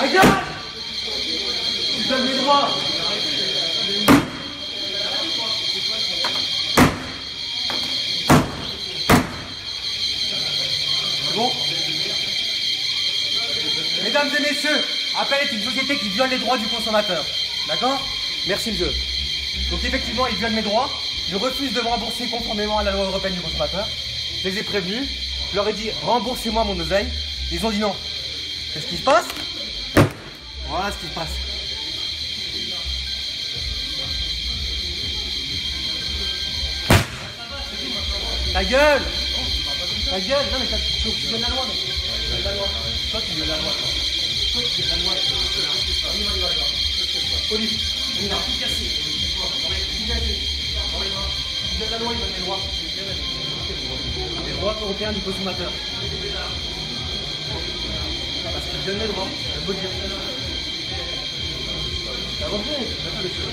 Tu donnes mes droits C'est bon Mesdames et messieurs, Appel est une société qui viole les droits du consommateur. D'accord? Merci monsieur. Donc effectivement, ils violent mes droits. Je refuse de me rembourser conformément à la loi européenne du consommateur. Je les ai prévenus. Je leur ai dit remboursez-moi mon oseille. Ils ont dit non. Qu'est-ce qui se passe? Voilà ce qui se. Ta gueule Ta gueule Non mais tu tu violes la loi, mec. Tu violes la loi. Toi tu violes la loi. Toi tu violes la loi. La loi, il du consommateur. Parce qu'il donne les droits. 中ですよ。